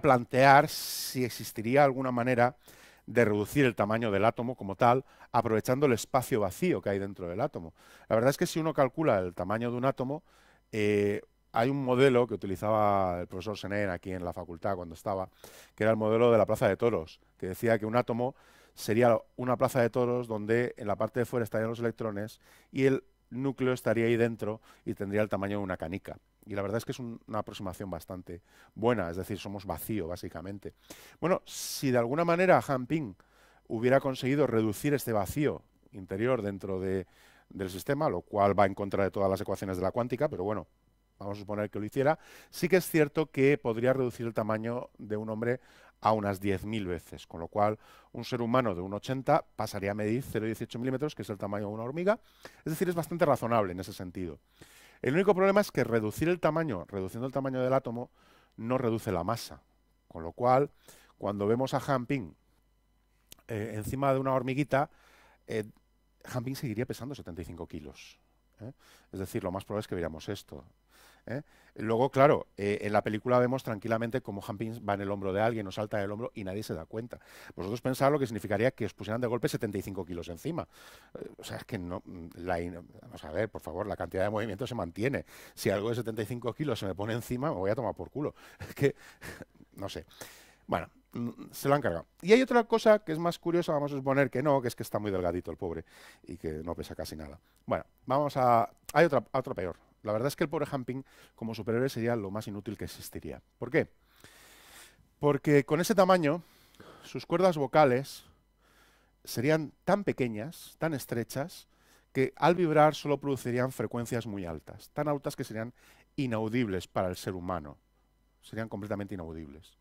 plantear si existiría alguna manera de reducir el tamaño del átomo como tal, aprovechando el espacio vacío que hay dentro del átomo. La verdad es que si uno calcula el tamaño de un átomo, eh, hay un modelo que utilizaba el profesor Senen aquí en la facultad cuando estaba, que era el modelo de la plaza de toros, que decía que un átomo sería una plaza de toros donde en la parte de fuera estarían los electrones y el núcleo estaría ahí dentro y tendría el tamaño de una canica. Y la verdad es que es una aproximación bastante buena, es decir, somos vacío, básicamente. Bueno, si de alguna manera Han Ping hubiera conseguido reducir este vacío interior dentro del sistema, lo cual va en contra de todas las ecuaciones de la cuántica, pero bueno, vamos a suponer que lo hiciera, sí que es cierto que podría reducir el tamaño de un hombre a unas 10.000 veces, con lo cual un ser humano de 1,80 pasaría a medir 0,18 milímetros, que es el tamaño de una hormiga, es decir, es bastante razonable en ese sentido. El único problema es que reducir el tamaño, reduciendo el tamaño del átomo, no reduce la masa, con lo cual, cuando vemos a Hamping eh, encima de una hormiguita, eh, Hamping seguiría pesando 75 kilos. ¿eh? Es decir, lo más probable es que veamos esto. ¿Eh? Luego, claro, eh, en la película vemos tranquilamente cómo Hampins va en el hombro de alguien o salta del hombro y nadie se da cuenta. Vosotros pensáis lo que significaría que os pusieran de golpe 75 kilos encima. Eh, o sea, es que no. Mm, vamos a ver, por favor, la cantidad de movimiento se mantiene. Si algo de 75 kilos se me pone encima, me voy a tomar por culo. Es que. No sé. Bueno, mm, se lo han cargado. Y hay otra cosa que es más curiosa, vamos a suponer que no, que es que está muy delgadito el pobre y que no pesa casi nada. Bueno, vamos a... Hay otra, otra peor. La verdad es que el pobre Hamping como superhéroe sería lo más inútil que existiría. ¿Por qué? Porque con ese tamaño, sus cuerdas vocales serían tan pequeñas, tan estrechas, que al vibrar solo producirían frecuencias muy altas, tan altas que serían inaudibles para el ser humano. Serían completamente inaudibles.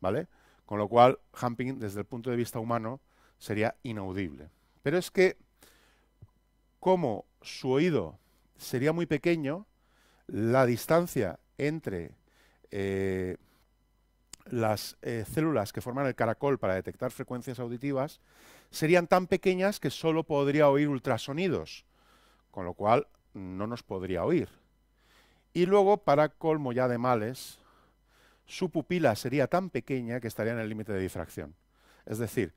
¿Vale? Con lo cual, Hamping, desde el punto de vista humano, sería inaudible. Pero es que, como su oído sería muy pequeño, la distancia entre eh, las eh, células que forman el caracol para detectar frecuencias auditivas serían tan pequeñas que solo podría oír ultrasonidos, con lo cual no nos podría oír. Y luego, para colmo ya de males, su pupila sería tan pequeña que estaría en el límite de difracción. Es decir,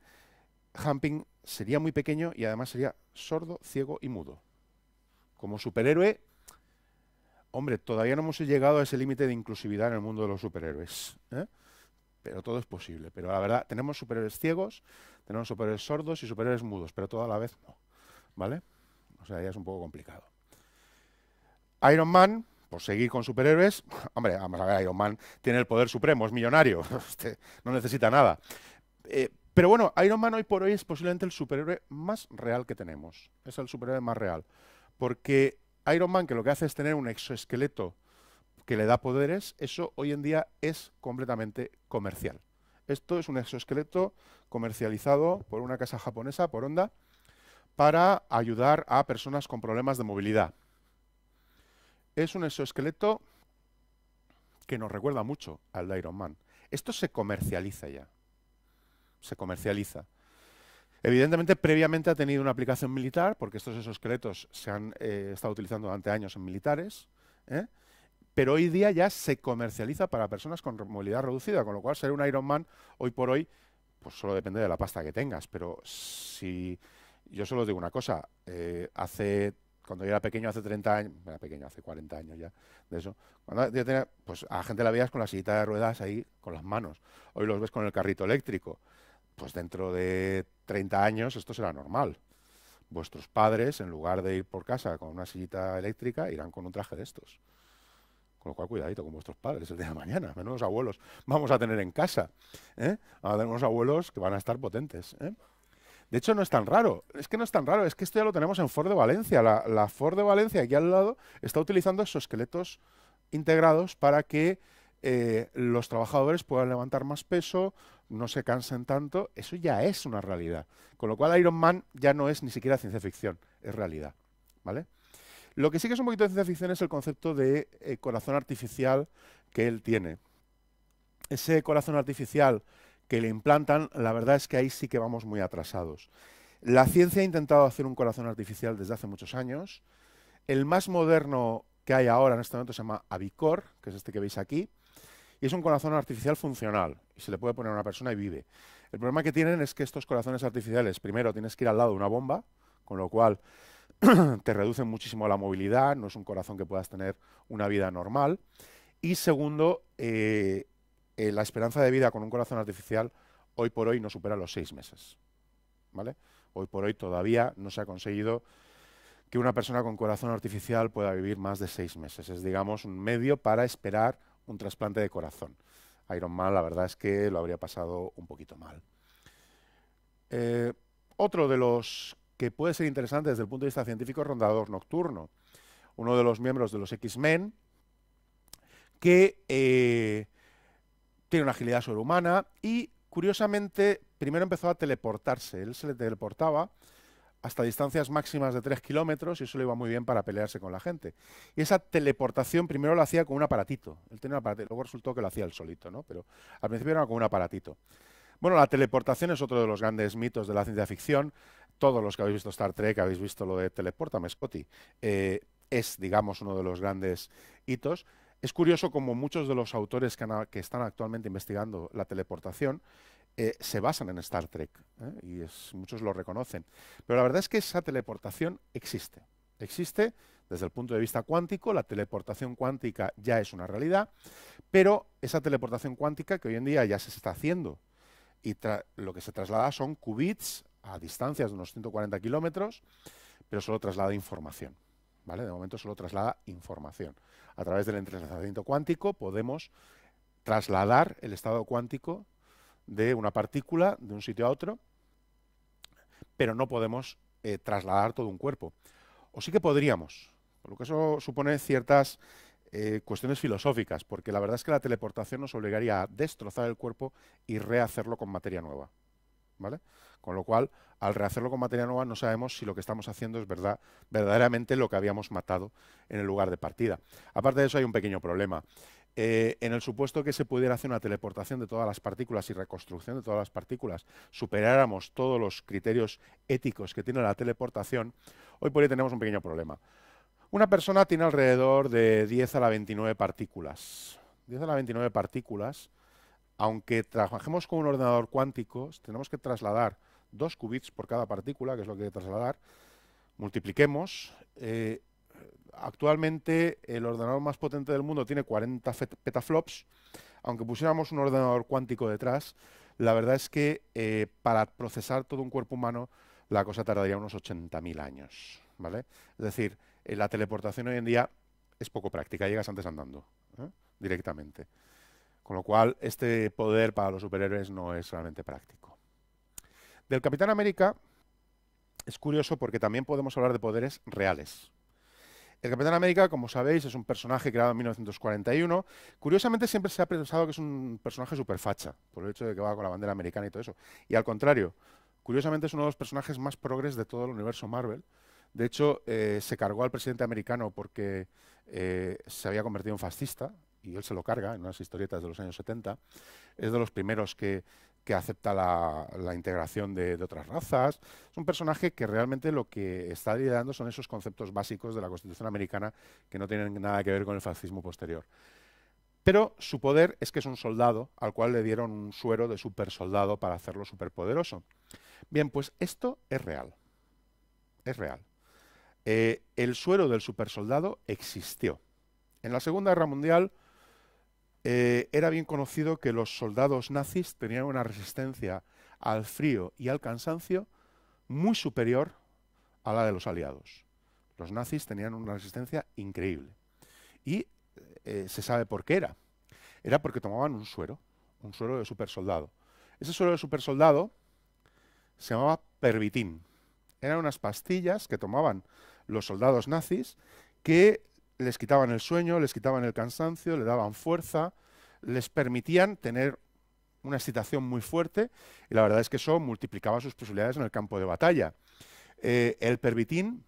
Hamping sería muy pequeño y además sería sordo, ciego y mudo como superhéroe, hombre, todavía no hemos llegado a ese límite de inclusividad en el mundo de los superhéroes. ¿eh? Pero todo es posible. Pero la verdad, tenemos superhéroes ciegos, tenemos superhéroes sordos y superhéroes mudos, pero todo a la vez no. ¿Vale? O sea, ya es un poco complicado. Iron Man, por seguir con superhéroes, hombre, vamos a ver, Iron Man tiene el poder supremo, es millonario, este, no necesita nada. Eh, pero bueno, Iron Man hoy por hoy es posiblemente el superhéroe más real que tenemos. Es el superhéroe más real. Porque Iron Man, que lo que hace es tener un exoesqueleto que le da poderes, eso hoy en día es completamente comercial. Esto es un exoesqueleto comercializado por una casa japonesa, por Honda, para ayudar a personas con problemas de movilidad. Es un exoesqueleto que nos recuerda mucho al de Iron Man. Esto se comercializa ya. Se comercializa. Evidentemente, previamente ha tenido una aplicación militar, porque estos exoesqueletos se han eh, estado utilizando durante años en militares, ¿eh? pero hoy día ya se comercializa para personas con movilidad reducida, con lo cual ser un Iron Man hoy por hoy, pues solo depende de la pasta que tengas. Pero si yo solo digo una cosa, eh, hace cuando yo era pequeño, hace 30 años, era pequeño, hace 40 años ya, de eso, cuando yo tenía, pues a la gente la veías con la sillita de ruedas ahí, con las manos. Hoy los ves con el carrito eléctrico pues dentro de 30 años esto será normal. Vuestros padres, en lugar de ir por casa con una sillita eléctrica, irán con un traje de estos. Con lo cual, cuidadito con vuestros padres el día de mañana. Menudos abuelos vamos a tener en casa. ¿eh? Vamos a tener unos abuelos que van a estar potentes. ¿eh? De hecho, no es tan raro. Es que no es tan raro. Es que esto ya lo tenemos en Ford de Valencia. La, Ford de Valencia, aquí al lado, está utilizando esos esqueletos integrados para que eh, los trabajadores puedan levantar más peso, no se cansen tanto, eso ya es una realidad. Con lo cual Iron Man ya no es ni siquiera ciencia ficción, es realidad. ¿Vale? Lo que sí que es un poquito de ciencia ficción es el concepto de eh, corazón artificial que él tiene. Ese corazón artificial que le implantan, la verdad es que ahí sí que vamos muy atrasados. La ciencia ha intentado hacer un corazón artificial desde hace muchos años. El más moderno que hay ahora en este momento se llama Avicor, que es este que veis aquí, y es un corazón artificial funcional. Y se le puede poner a una persona y vive. El problema que tienen es que estos corazones artificiales, primero tienes que ir al lado de una bomba, con lo cual te reducen muchísimo la movilidad, no es un corazón que puedas tener una vida normal. Y segundo, eh, eh, la esperanza de vida con un corazón artificial hoy por hoy no supera los seis meses. ¿Vale? Hoy por hoy todavía no se ha conseguido que una persona con corazón artificial pueda vivir más de seis meses. Es, digamos, un medio para esperar un trasplante de corazón. Iron Man, la verdad es que lo habría pasado un poquito mal. Eh, otro de los que puede ser interesante desde el punto de vista científico es Rondador Nocturno, uno de los miembros de los X-Men, que eh, tiene una agilidad sobrehumana y, curiosamente, primero empezó a teleportarse. Él se le teleportaba hasta distancias máximas de 3 kilómetros y eso le iba muy bien para pelearse con la gente. Y esa teleportación primero lo hacía con un aparatito. Él tenía un aparatito, luego resultó que lo hacía él solito, ¿no? Pero al principio era con un aparatito. Bueno, la teleportación es otro de los grandes mitos de la ciencia ficción. Todos los que habéis visto Star Trek, habéis visto lo de teleportame, Scotty. Eh, es, digamos, uno de los grandes hitos. Es curioso como muchos de los autores que están actualmente investigando la teleportación eh, se basan en Star Trek ¿eh? y muchos lo reconocen. Pero la verdad es que esa teleportación existe. Existe desde el punto de vista cuántico, la teleportación cuántica ya es una realidad, pero esa teleportación cuántica que hoy en día ya se está haciendo y lo que se traslada son qubits a distancias de unos 140 kilómetros, pero solo traslada información. ¿vale? De momento solo traslada información. A través del entrelazamiento cuántico podemos trasladar el estado cuántico de una partícula de un sitio a otro, pero no podemos eh, trasladar todo un cuerpo. O sí que podríamos, por lo que eso supone ciertas eh, cuestiones filosóficas, porque la verdad es que la teleportación nos obligaría a destrozar el cuerpo y rehacerlo con materia nueva. ¿Vale? Con lo cual, al rehacerlo con materia nueva, no sabemos si lo que estamos haciendo es verdad, verdaderamente lo que habíamos matado en el lugar de partida. Aparte de eso, hay un pequeño problema. Eh, en el supuesto que se pudiera hacer una teleportación de todas las partículas y reconstrucción de todas las partículas, superáramos todos los criterios éticos que tiene la teleportación, hoy por hoy tenemos un pequeño problema. Una persona tiene alrededor de 10 a la 29 partículas. 10 a la 29 partículas, aunque trabajemos con un ordenador cuántico, tenemos que trasladar dos qubits por cada partícula, que es lo que hay que trasladar, multipliquemos, eh, actualmente el ordenador más potente del mundo tiene 40 petaflops. Aunque pusiéramos un ordenador cuántico detrás, la verdad es que eh, para procesar todo un cuerpo humano la cosa tardaría unos 80.000 años. ¿vale? Es decir, eh, la teleportación hoy en día es poco práctica, llegas antes andando ¿eh? directamente. Con lo cual, este poder para los superhéroes no es realmente práctico. Del Capitán América es curioso porque también podemos hablar de poderes reales. El Capitán América, como sabéis, es un personaje creado en 1941. Curiosamente siempre se ha pensado que es un personaje súper facha, por el hecho de que va con la bandera americana y todo eso. Y al contrario, curiosamente es uno de los personajes más progres de todo el universo Marvel. De hecho, eh, se cargó al presidente americano porque eh, se había convertido en fascista, y él se lo carga en unas historietas de los años 70. Es de los primeros que que acepta la, integración de, otras razas. Es un personaje que realmente lo que está liderando son esos conceptos básicos de la Constitución americana que no tienen nada que ver con el fascismo posterior. Pero su poder es que es un soldado al cual le dieron un suero de super soldado para hacerlo superpoderoso. Bien, pues esto es real. Es real. Eh, el suero del super soldado existió. En la Segunda Guerra Mundial, eh, era bien conocido que los soldados nazis tenían una resistencia al frío y al cansancio muy superior a la de los aliados. Los nazis tenían una resistencia increíble. Y eh, se sabe por qué era. Era porque tomaban un suero, un suero de super soldado. Ese suero de super soldado se llamaba pervitin. Eran unas pastillas que tomaban los soldados nazis que les quitaban el sueño, les quitaban el cansancio, le daban fuerza, les permitían tener una excitación muy fuerte y la verdad es que eso multiplicaba sus posibilidades en el campo de batalla. Eh, el pervitín,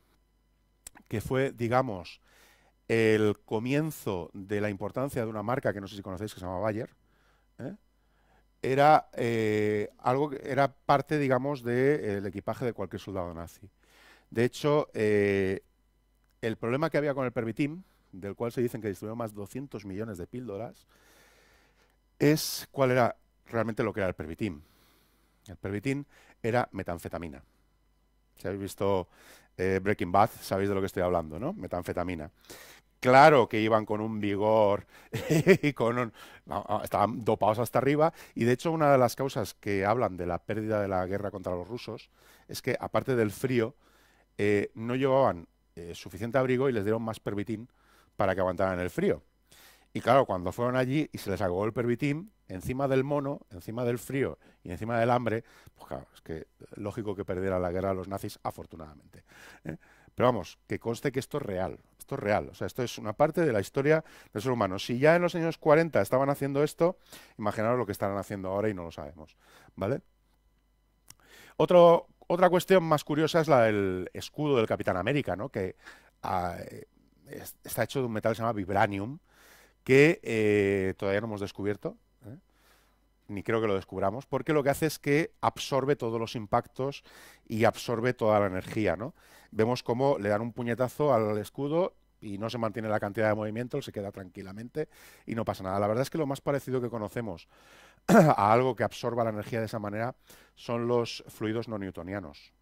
que fue, digamos, el comienzo de la importancia de una marca que no sé si conocéis que se llama Bayer, ¿eh? era eh, algo era parte, digamos, del equipaje de cualquier soldado nazi. De hecho, el problema que había con el pervitín, del cual se dicen que distribuyó más de 200 millones de píldoras, es cuál era realmente lo que era el pervitin. El pervitin era metanfetamina. Si habéis visto eh, Breaking Bad, sabéis de lo que estoy hablando, ¿no? Metanfetamina. Claro que iban con un vigor y con estaban dopados hasta arriba y de hecho una de las causas que hablan de la pérdida de la guerra contra los rusos es que aparte del frío eh, no llevaban eh, suficiente abrigo y les dieron más pervitín para que aguantaran el frío. Y claro, cuando fueron allí y se les acabó el pervitín, encima del mono, encima del frío y encima del hambre, pues claro, es que lógico que perdieran la guerra los nazis, afortunadamente. ¿eh? Pero vamos, que conste que esto es real, esto es real, o sea, esto es una parte de la historia del ser humano. Si ya en los años 40 estaban haciendo esto, imaginaros lo que estarán haciendo ahora y no lo sabemos, ¿vale? Otro, otra cuestión más curiosa es la del escudo del Capitán América, ¿no? Que ah, está hecho de un metal que se llama vibranium, que eh, todavía no hemos descubierto, ¿eh? ni creo que lo descubramos, porque lo que hace es que absorbe todos los impactos y absorbe toda la energía. ¿no? Vemos cómo le dan un puñetazo al escudo y no se mantiene la cantidad de movimiento, se queda tranquilamente y no pasa nada. La verdad es que lo más parecido que conocemos a algo que absorba la energía de esa manera son los fluidos no newtonianos.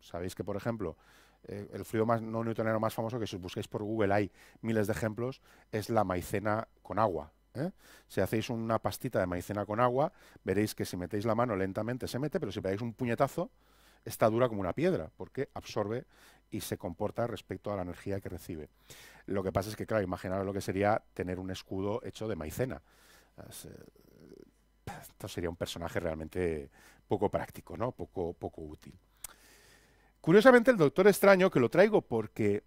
Sabéis que, por ejemplo, eh, el fluido más, no newtoniano más famoso, que si os busquéis por Google hay miles de ejemplos, es la maicena con agua. ¿eh? Si hacéis una pastita de maicena con agua, veréis que si metéis la mano lentamente se mete, pero si pegáis un puñetazo, está dura como una piedra, porque absorbe y se comporta respecto a la energía que recibe. Lo que pasa es que, claro, imaginaros lo que sería tener un escudo hecho de maicena. Eh, esto sería un personaje realmente poco práctico, ¿no? Poco, poco útil. Curiosamente, el Doctor Extraño, que lo traigo porque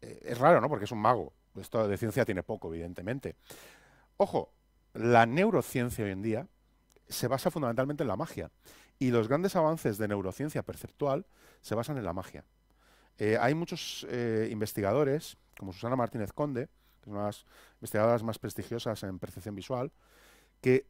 eh, es raro, ¿no? Porque es un mago. Esto de ciencia tiene poco, evidentemente. Ojo, la neurociencia hoy en día se basa fundamentalmente en la magia. Y los grandes avances de neurociencia perceptual se basan en la magia. Eh, hay muchos eh, investigadores, como Susana Martínez Conde, que es una de las investigadoras más prestigiosas en percepción visual, que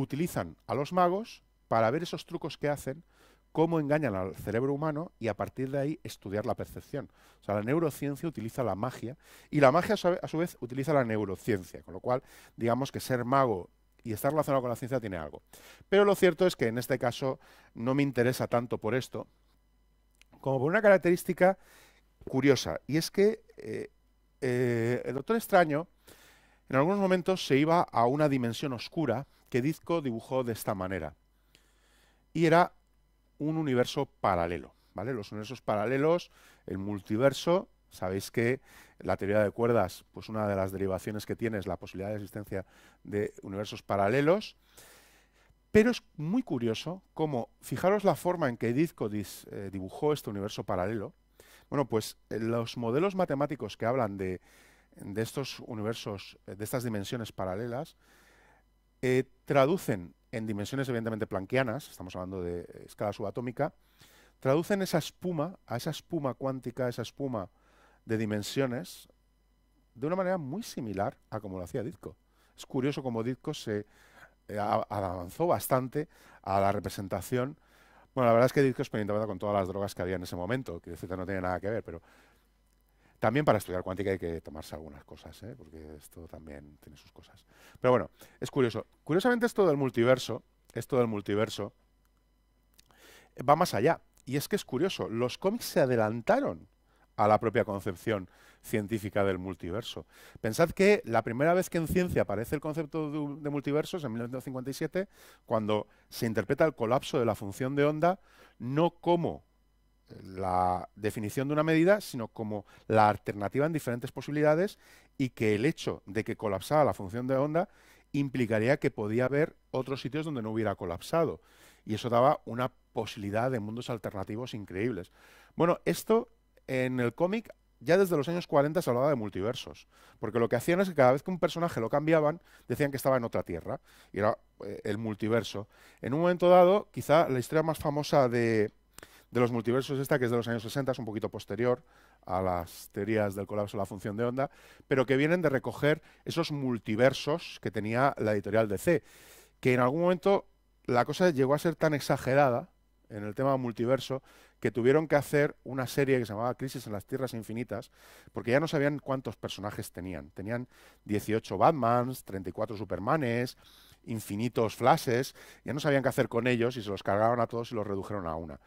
utilizan a los magos para ver esos trucos que hacen cómo engañan al cerebro humano y a partir de ahí estudiar la percepción. O sea, la neurociencia utiliza la magia y la magia a su vez utiliza la neurociencia, con lo cual digamos que ser mago y estar relacionado con la ciencia tiene algo. Pero lo cierto es que en este caso no me interesa tanto por esto como por una característica curiosa y es que eh, eh, el Doctor Extraño en algunos momentos se iba a una dimensión oscura que Dizco dibujó de esta manera. Y era un universo paralelo, ¿vale? Los universos paralelos, el multiverso, sabéis que la teoría de cuerdas, pues una de las derivaciones que tiene es la posibilidad de existencia de universos paralelos. Pero es muy curioso cómo, fijaros la forma en que Dizco eh, dibujó este universo paralelo. Bueno, pues eh, los modelos matemáticos que hablan de, de estos universos, de estas dimensiones paralelas, eh, traducen en dimensiones evidentemente planquianas, estamos hablando de escala subatómica, traducen esa espuma, a esa espuma cuántica, esa espuma de dimensiones, de una manera muy similar a como lo hacía Ditko. Es curioso cómo Ditko se eh, avanzó bastante a la representación. Bueno, la verdad es que Ditko experimentaba con todas las drogas que había en ese momento, que no tiene nada que ver, pero también para estudiar cuántica hay que tomarse algunas cosas, ¿eh? porque esto también tiene sus cosas. Pero bueno, es curioso. Curiosamente esto del multiverso, esto del multiverso, va más allá. Y es que es curioso, los cómics se adelantaron a la propia concepción científica del multiverso. Pensad que la primera vez que en ciencia aparece el concepto de, de multiverso es en 1957, cuando se interpreta el colapso de la función de onda no como la definición de una medida, sino como la alternativa en diferentes posibilidades y que el hecho de que colapsara la función de onda implicaría que podía haber otros sitios donde no hubiera colapsado. Y eso daba una posibilidad de mundos alternativos increíbles. Bueno, esto en el cómic ya desde los años 40 se hablaba de multiversos, porque lo que hacían es que cada vez que un personaje lo cambiaban, decían que estaba en otra tierra, y era eh, el multiverso. En un momento dado, quizá la historia más famosa de, de los multiversos esta, que es de los años 60, es un poquito posterior a las teorías del colapso de la función de onda, pero que vienen de recoger esos multiversos que tenía la editorial DC, que en algún momento la cosa llegó a ser tan exagerada en el tema multiverso que tuvieron que hacer una serie que se llamaba Crisis en las Tierras Infinitas, porque ya no sabían cuántos personajes tenían. Tenían 18 Batmans, 34 Supermanes, infinitos Flashes, ya no sabían qué hacer con ellos y se los cargaron a todos y los redujeron a una.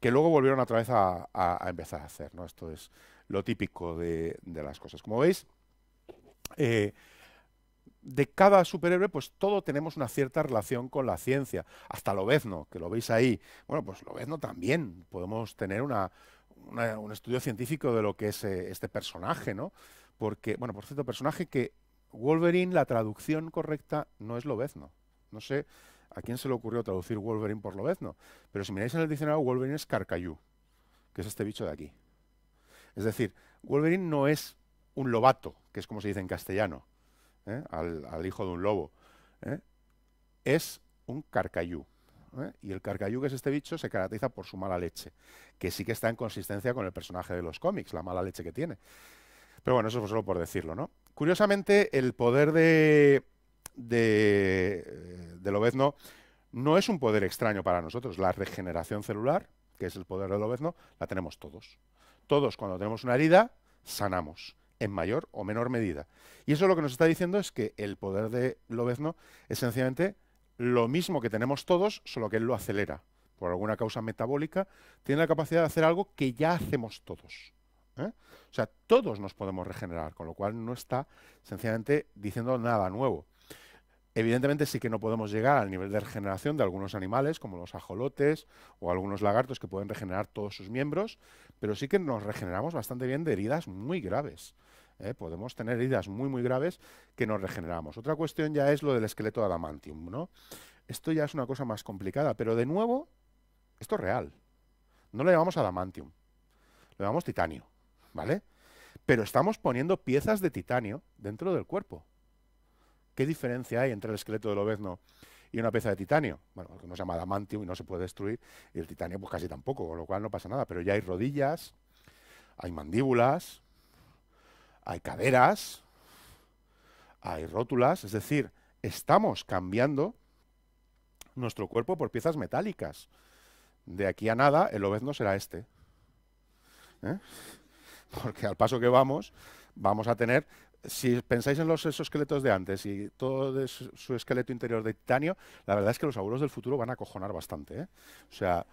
Que luego volvieron otra vez a, empezar a hacer. ¿no? Esto es lo típico de, las cosas. Como veis, eh, de cada superhéroe, pues todo tenemos una cierta relación con la ciencia. Hasta Lobezno, que lo veis ahí. Bueno, pues Lobezno también. Podemos tener una, un estudio científico de lo que es eh, este personaje, ¿no? Porque, bueno, por cierto, personaje que Wolverine, la traducción correcta no es Lobezno. No sé a quién se le ocurrió traducir Wolverine por Lobezno, pero si miráis en el diccionario, Wolverine es Carcayú, que es este bicho de aquí. Es decir, Wolverine no es un lobato, que es como se dice en castellano ¿eh? al, hijo de un lobo, ¿eh? es un carcayú. ¿eh? Y el carcayú, que es este bicho, se caracteriza por su mala leche, que sí que está en consistencia con el personaje de los cómics, la mala leche que tiene. Pero bueno, eso es solo por decirlo, ¿no? Curiosamente, el poder de, de, de Lobezno no es un poder extraño para nosotros. La regeneración celular, que es el poder de Lobezno, la tenemos todos. Todos, cuando tenemos una herida, sanamos en mayor o menor medida. Y eso lo que nos está diciendo es que el poder de Lobezno es sencillamente lo mismo que tenemos todos, solo que él lo acelera. Por alguna causa metabólica, tiene la capacidad de hacer algo que ya hacemos todos. ¿eh? O sea, todos nos podemos regenerar, con lo cual no está sencillamente diciendo nada nuevo. Evidentemente sí que no podemos llegar al nivel de regeneración de algunos animales, como los ajolotes o algunos lagartos que pueden regenerar todos sus miembros, pero sí que nos regeneramos bastante bien de heridas muy graves. ¿eh? Podemos tener heridas muy, muy graves que nos regeneramos. Otra cuestión ya es lo del esqueleto de adamantium. ¿no? Esto ya es una cosa más complicada, pero de nuevo, esto es real. No lo llamamos adamantium, lo llamamos titanio, ¿vale? Pero estamos poniendo piezas de titanio dentro del cuerpo. ¿Qué diferencia hay entre el esqueleto del obezno y una pieza de titanio? Bueno, que no se llama adamantium y no se puede destruir, y el titanio pues casi tampoco, con lo cual no pasa nada, pero ya hay rodillas, hay mandíbulas, hay caderas, hay rótulas, es decir, estamos cambiando nuestro cuerpo por piezas metálicas. De aquí a nada, el obezno será este. ¿eh? Porque al paso que vamos, vamos a tener si pensáis en los exoesqueletos de antes y todo su esqueleto interior de titanio, la verdad es que los abuelos del futuro van a cojonar bastante. ¿eh? O sea,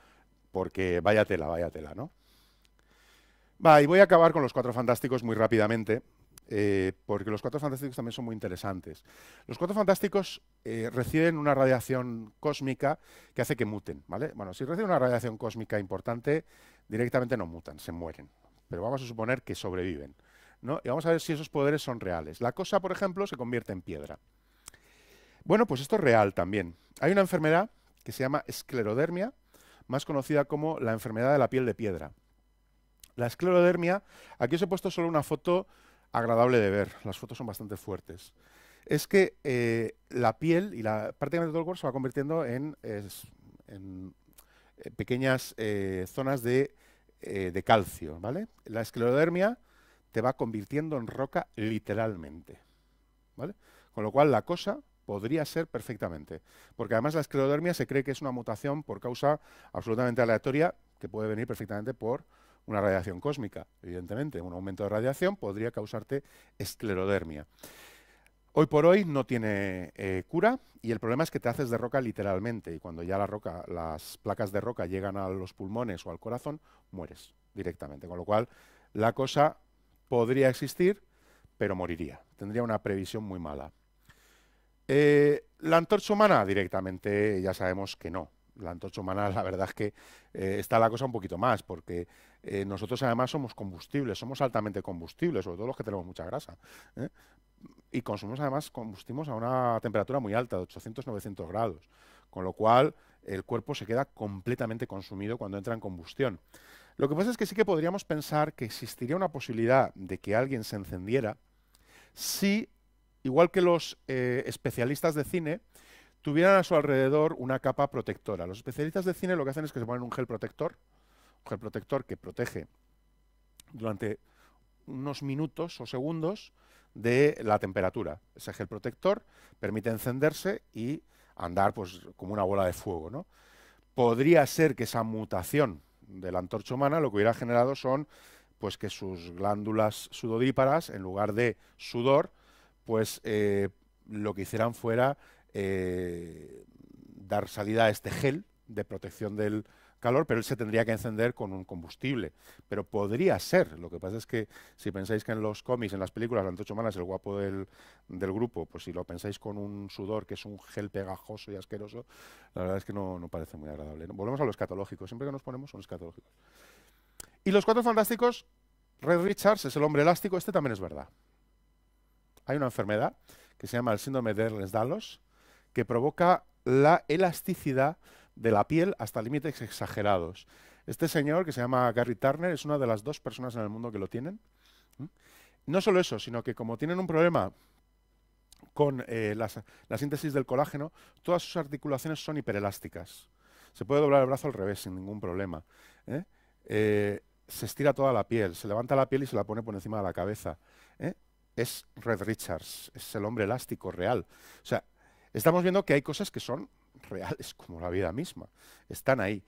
porque vaya tela, vaya tela, ¿no? Va, y voy a acabar con los cuatro fantásticos muy rápidamente, eh, porque los cuatro fantásticos también son muy interesantes. Los cuatro fantásticos eh, reciben una radiación cósmica que hace que muten, ¿vale? Bueno, si reciben una radiación cósmica importante, directamente no mutan, se mueren. Pero vamos a suponer que sobreviven. Y vamos a ver si esos poderes son reales. La cosa, por ejemplo, se convierte en piedra. Bueno, pues esto es real también. Hay una enfermedad que se llama esclerodermia, más conocida como la enfermedad de la piel de piedra. La esclerodermia, aquí os he puesto solo una foto agradable de ver, las fotos son bastante fuertes. Es que eh, la piel y la prácticamente todo el cuerpo se va convirtiendo en, eh, pequeñas eh, zonas de, de, calcio, ¿vale? La esclerodermia te va convirtiendo en roca literalmente. ¿Vale? Con lo cual la cosa podría ser perfectamente. Porque además la esclerodermia se cree que es una mutación por causa absolutamente aleatoria que puede venir perfectamente por una radiación cósmica. Evidentemente, un aumento de radiación podría causarte esclerodermia. Hoy por hoy no tiene eh, cura y el problema es que te haces de roca literalmente y cuando ya la roca, las placas de roca llegan a los pulmones o al corazón, mueres directamente. Con lo cual la cosa podría existir, pero moriría. Tendría una previsión muy mala. Eh, la antorcha humana directamente ya sabemos que no. La antorcha humana, la verdad es que eh, está la cosa un poquito más, porque eh, nosotros además somos combustibles, somos altamente combustibles, sobre todo los que tenemos mucha grasa. Y consumimos además, combustimos a una temperatura muy alta, de 800-900 grados, con lo cual el cuerpo se queda completamente consumido cuando entra en combustión. Lo que pasa es que sí que podríamos pensar que existiría una posibilidad de que alguien se encendiera si, igual que los eh, especialistas de cine, tuvieran a su alrededor una capa protectora. Los especialistas de cine lo que hacen es que se ponen un gel protector, un gel protector que protege durante unos minutos o segundos de la temperatura. Ese gel protector permite encenderse y andar pues como una bola de fuego, ¿no? podría ser que esa mutación de la antorcha humana lo que hubiera generado son pues que sus glándulas sudodíparas, en lugar de sudor, pues eh, lo que hicieran fuera eh, dar salida a este gel de protección del pero él se tendría que encender con un combustible. Pero podría ser. Lo que pasa es que si pensáis que en los cómics, en las películas, la antorcha humana es el guapo del, grupo, pues si lo pensáis con un sudor que es un gel pegajoso y asqueroso, la verdad es que no, no parece muy agradable. Volvemos a lo escatológico. Siempre que nos ponemos son escatológicos. Y los cuatro fantásticos, Red Richards es el hombre elástico, este también es verdad. Hay una enfermedad que se llama el síndrome de Ehlers-Danlos que provoca la elasticidad de la piel hasta límites exagerados. Este señor, que se llama Gary Turner, es una de las dos personas en el mundo que lo tienen. No solo eso, sino que como tienen un problema con eh, la síntesis del colágeno, todas sus articulaciones son hiperelásticas. Se puede doblar el brazo al revés sin ningún problema. ¿eh? Eh, se estira toda la piel, se levanta la piel y se la pone por encima de la cabeza. Es Red Richards, es el hombre elástico real. O sea, estamos viendo que hay cosas que son reales como la vida misma. Están ahí.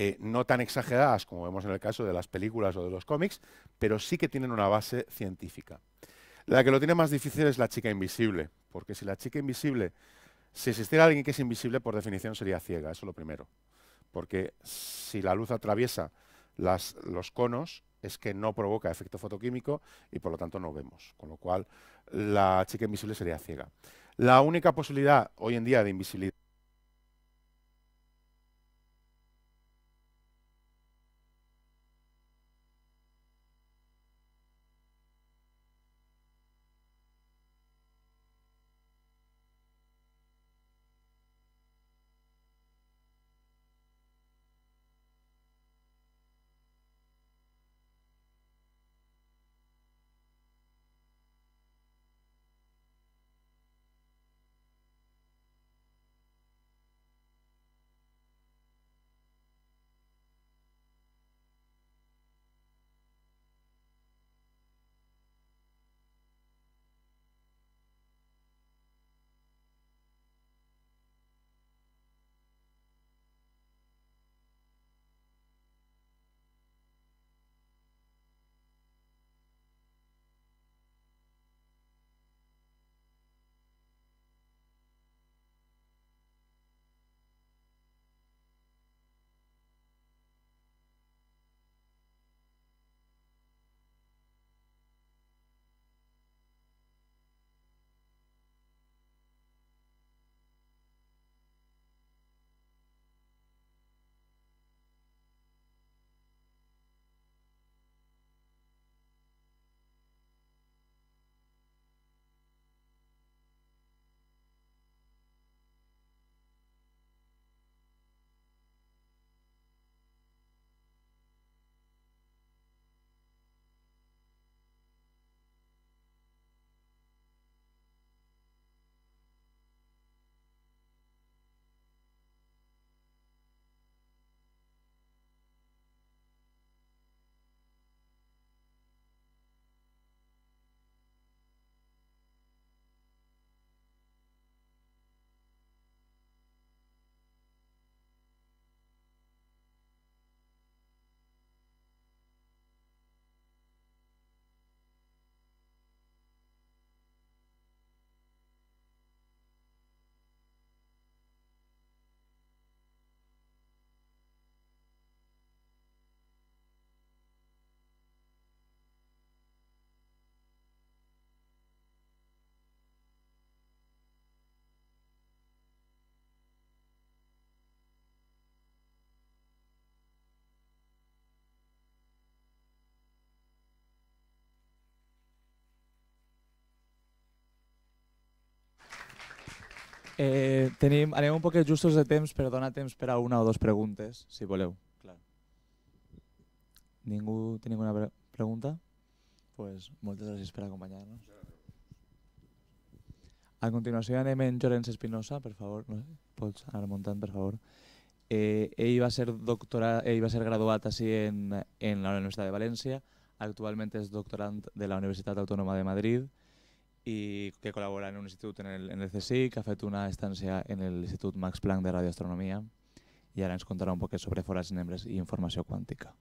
Eh, no tan exageradas como vemos en el caso de las películas o de los cómics, pero sí que tienen una base científica. La que lo tiene más difícil es la chica invisible, porque si la chica invisible, si existiera alguien que es invisible, por definición sería ciega, eso es lo primero. Porque si la luz atraviesa las, los conos, es que no provoca efecto fotoquímico y por lo tanto no vemos, con lo cual la chica invisible sería ciega. La única posibilidad hoy en día de invisibilidad Eh, tenim, anem un poquet justos de temps, però dona temps per a una o dues preguntes, si voleu. Clar. Ningú té ninguna pre pregunta? Pues moltes gràcies per acompanyar-nos. A continuació anem en Llorenç Espinosa, per favor. No sé, pots anar muntant, per favor. Eh, ell, va ser doctora, ell va ser graduat així en, en la Universitat de València, actualment és doctorant de la Universitat Autònoma de Madrid, i que col·labora en un institut en el, en el CSIC, que ha fet una estància en l'Institut Max Planck de Radioastronomia i ara ens contarà un poquet sobre forats membres i informació quàntica.